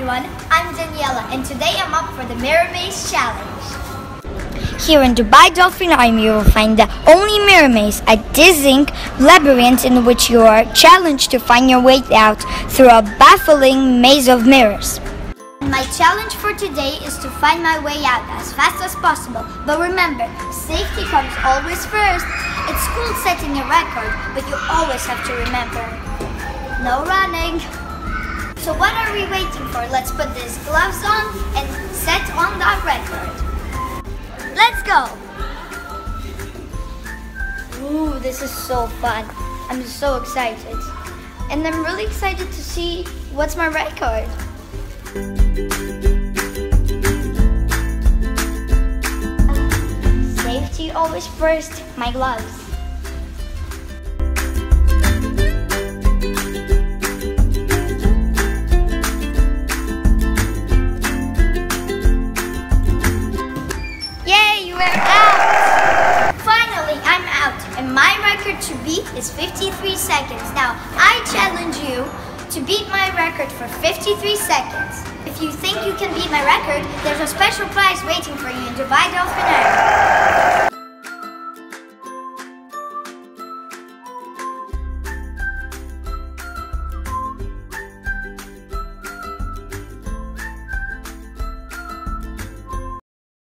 everyone, I'm Daniella and today I'm up for the Mirror Maze Challenge. Here in Dubai Dolphinarium, you will find the only mirror maze, a dizzying labyrinth in which you are challenged to find your way out through a baffling maze of mirrors. My challenge for today is to find my way out as fast as possible. But remember, safety comes always first. It's cool setting a record, but you always have to remember, no running. So what are we waiting for? Let's put these gloves on and set on that record. Let's go! Ooh, this is so fun. I'm so excited. And I'm really excited to see what's my record. Safety always first, my gloves. Out, and my record to beat is 53 seconds. Now, I challenge you to beat my record for 53 seconds. If you think you can beat my record, there's a special prize waiting for you in Dubai Dolphin Air.